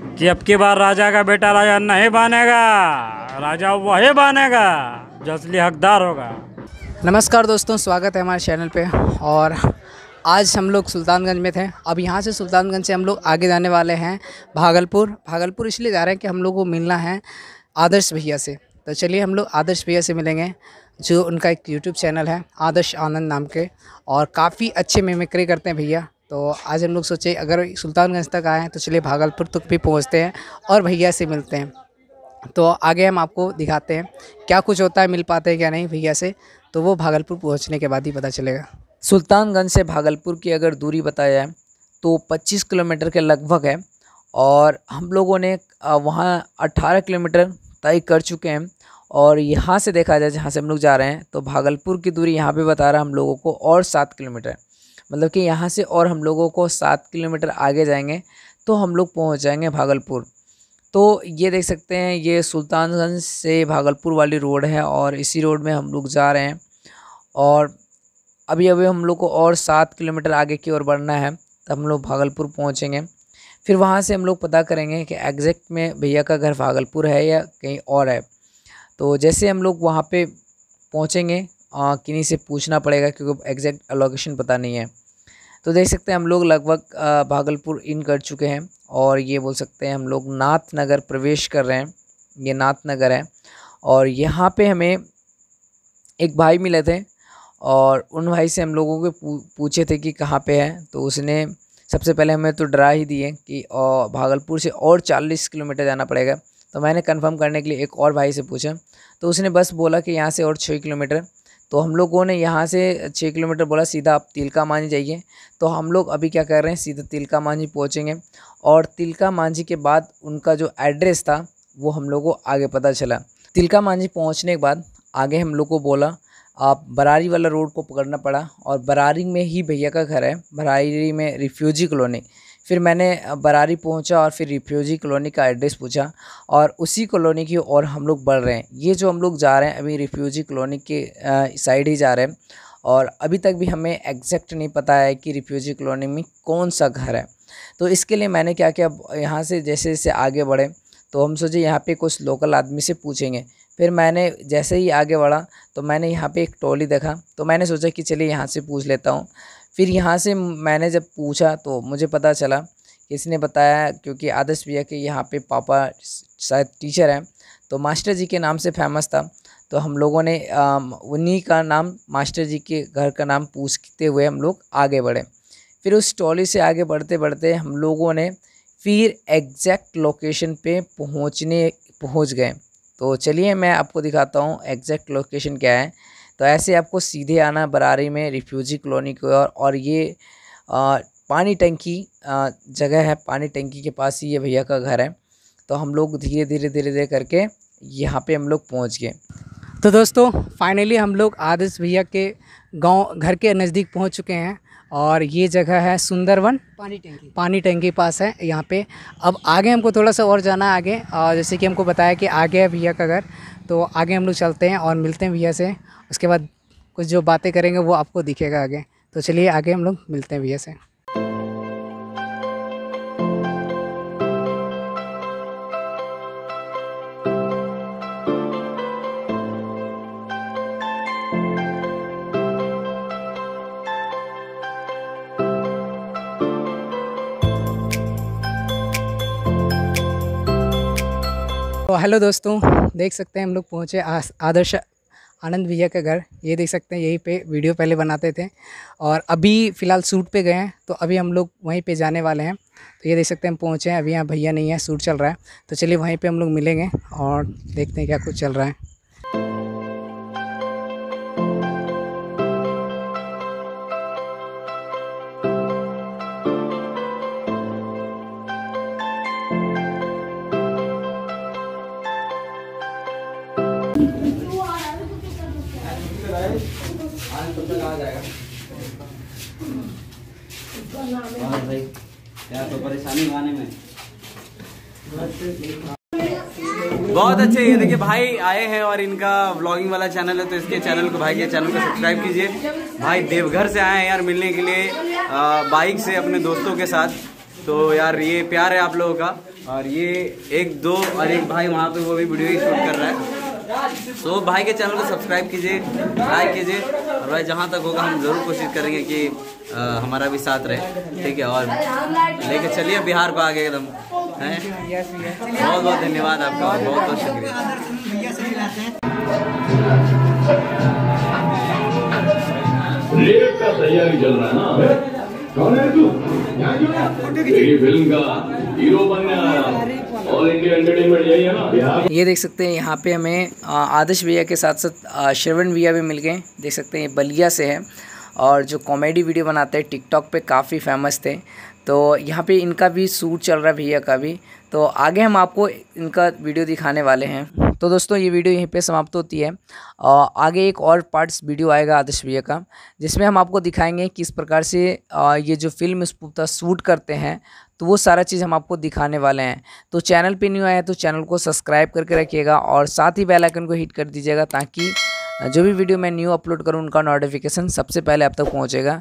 कि अब की बार राजा का बेटा राजा नहीं बनेगा, राजा वही बनेगा जो असली हकदार होगा। नमस्कार दोस्तों, स्वागत है हमारे चैनल पे। और आज हम लोग सुल्तानगंज में थे। अब यहाँ से सुल्तानगंज से हम लोग आगे जाने वाले हैं भागलपुर। भागलपुर इसलिए जा रहे हैं कि हम लोग को मिलना है आदर्श भैया से। तो चलिए हम लोग आदर्श भैया से मिलेंगे, जो उनका एक यूट्यूब चैनल है, आदर्श आनंद नाम के। और काफ़ी अच्छे मेमिक्री करते हैं भैया। तो आज हम लोग सोचे, अगर सुल्तानगंज तक आए हैं तो चलिए भागलपुर तक भी पहुँचते हैं और भैया से मिलते हैं। तो आगे हम आपको दिखाते हैं क्या कुछ होता है, मिल पाते हैं क्या नहीं भैया से। तो वो भागलपुर पहुँचने के बाद ही पता चलेगा। सुल्तानगंज से भागलपुर की अगर दूरी बताया जाए तो 25 किलोमीटर के लगभग है और हम लोगों ने वहाँ 18 किलोमीटर तय कर चुके हैं और यहाँ से देखा जाए, जहाँ से हम लोग जा रहे हैं तो भागलपुर की दूरी यहाँ पे बता रहा है हम लोगों को और सात किलोमीटर। मतलब कि यहाँ से और हम लोगों को सात किलोमीटर आगे जाएँगे तो हम लोग पहुँच जाएँगे भागलपुर। तो ये देख सकते हैं, ये सुल्तानगंज से भागलपुर वाली रोड है और इसी रोड में हम लोग जा रहे हैं। और अभी अभी हम लोग को और सात किलोमीटर आगे की ओर बढ़ना है, तब हम लोग भागलपुर पहुँचेंगे। फिर वहाँ से हम लोग पता करेंगे कि एग्जैक्ट में भैया का घर भागलपुर है या कहीं और है। तो जैसे हम लोग वहाँ पे पहुँचेंगे किन्हीं से पूछना पड़ेगा क्योंकि एग्जैक्ट लोकेशन पता नहीं है। तो देख सकते हैं हम लोग लगभग भागलपुर इन कर चुके हैं और ये बोल सकते हैं हम लोग नाथ नगर प्रवेश कर रहे हैं। ये नाथ नगर है और यहाँ पे हमें एक भाई मिले थे और उन भाई से हम लोगों को पूछे थे कि कहाँ पे है। तो उसने सबसे पहले हमें तो डरा ही दिए कि भागलपुर से और 40 किलोमीटर जाना पड़ेगा। तो मैंने कंफर्म करने के लिए एक और भाई से पूछा। तो उसने बस बोला कि यहाँ से और छः किलोमीटर तो हम लोगों ने यहाँ से छः किलोमीटर बोला, सीधा आप तिलका मांझी जाइए। तो हम लोग अभी क्या कर रहे हैं, सीधा तिलका मांझी पहुँचेंगे और तिलका मांझी के बाद उनका जो एड्रेस था, वो हम लोग को आगे पता चला। तिलका मांझी पहुँचने के बाद आगे हम लोग को बोला, आप बरारी वाला रोड को पकड़ना पड़ा और बरारी में ही भैया का घर है, बरारी में रिफ्यूजी कॉलोनी। फिर मैंने बरारी पहुँचा और फिर रिफ्यूजी कॉलोनी का एड्रेस पूछा और उसी कॉलोनी की ओर हम लोग बढ़ रहे हैं। ये जो हम लोग जा रहे हैं, अभी रिफ्यूजी कॉलोनी के साइड ही जा रहे हैं और अभी तक भी हमें एग्जैक्ट नहीं पता है कि रिफ्यूजी कॉलोनी में कौन सा घर है। तो इसके लिए मैंने क्या किया यहाँ से जैसे जैसे आगे बढ़े तो हम सोचे यहाँ पे कुछ लोकल आदमी से पूछेंगे। फिर मैंने जैसे ही आगे बढ़ा तो मैंने यहाँ पे एक टोली देखा तो मैंने सोचा कि चलिए यहाँ से पूछ लेता हूँ। फिर यहाँ से मैंने जब पूछा तो मुझे पता चला किसी ने बताया क्योंकि आदर्श भैया के यहाँ पे पापा शायद टीचर हैं तो मास्टर जी के नाम से फ़ेमस था। तो हम लोगों ने उन्हीं का नाम, मास्टर जी के घर का नाम पूछते हुए हम लोग आगे बढ़े। फिर उस टॉली से आगे बढ़ते बढ़ते हम लोगों ने फिर एग्जैक्ट लोकेशन पे पहुँचने, पहुँच गए। तो चलिए मैं आपको दिखाता हूँ एग्जैक्ट लोकेशन क्या है। तो ऐसे आपको सीधे आना बरारी में रिफ्यूजी कॉलोनी की ओर और ये आ, पानी टंकी आ, जगह है पानी टंकी के पास ही ये भैया का घर है। तो हम लोग धीरे धीरे धीरे धीरे करके यहाँ पे हम लोग पहुँच गए। तो दोस्तों फाइनली हम लोग आदर्श भैया के गाँव घर के नज़दीक पहुँच चुके हैं और ये जगह है सुंदरवन। पानी टंकी। पानी टंकी पास है यहाँ पे। अब आगे हमको थोड़ा सा और जाना है आगे और जैसे कि हमको बताया कि आगे है भैया का घर तो आगे हम लोग चलते हैं और मिलते हैं भैया से। उसके बाद कुछ जो बातें करेंगे वो आपको दिखेगा आगे। तो चलिए, आगे हम लोग मिलते हैं भैया से। तो हेलो दोस्तों, देख सकते हैं हम लोग पहुँचे आदर्श आनंद भैया का घर, ये देख सकते हैं, यहीं पे वीडियो पहले बनाते थे। और अभी फ़िलहाल सूट पे गए हैं तो अभी हम लोग वहीं पे जाने वाले हैं। तो ये देख सकते हैं, हम पहुँचे हैं, अभी यहाँ भैया नहीं है, सूट चल रहा है। तो चलिए वहीं पे हम लोग मिलेंगे और देखते हैं क्या कुछ चल रहा है। तो बहुत अच्छे, ये देखिए भाई आए हैं और इनका व्लॉगिंग वाला चैनल है तो इसके चैनल को भाई के चैनल को सब्सक्राइब कीजिए। भाई देवघर से आए हैं यार मिलने के लिए बाइक से अपने दोस्तों के साथ। तो यार, ये प्यार है आप लोगों का। और ये एक दो और एक भाई वहाँ पे वो भी वीडियो ही शूट कर रहा है। तो भाई के चैनल को सब्सक्राइब कीजिए लाइक कीजिए और भाई जहाँ तक होगा हम ज़रूर कोशिश करेंगे कि आ, हमारा भी साथ रहे ठीक है और लेके चलिए बिहार को आगे एकदम हैं? बहुत बहुत धन्यवाद आपका और बहुत बहुत शुक्रिया। तैयारी चल रहा है ना? कौन है तू? फ़िल्म का हीरो बनने आया। ऑल ये देख सकते हैं, यहाँ पे हमें आदर्श भैया के साथ साथ श्रवण भैया भी मिल गए। देख सकते हैं, ये बलिया से है। और जो कॉमेडी वीडियो बनाते हैं टिकटॉक पे काफ़ी फ़ेमस थे। तो यहाँ पे इनका भी सूट चल रहा है भैया का भी। तो आगे हम आपको इनका वीडियो दिखाने वाले हैं। तो दोस्तों, ये वीडियो यहीं पे समाप्त होती है। आगे एक और पार्ट्स वीडियो आएगा आदर्श भैया का, जिसमें हम आपको दिखाएँगे किस प्रकार से ये जो फ़िल्म शूट करते हैं तो वो सारा चीज़ हम आपको दिखाने वाले हैं। तो चैनल पे न्यू आए तो चैनल को सब्सक्राइब करके रखिएगा और साथ ही बेल आइकन को हिट कर दीजिएगा ताकि जो भी वीडियो मैं न्यू अपलोड करूँ, उनका नोटिफिकेशन सबसे पहले आप तक पहुँचेगा।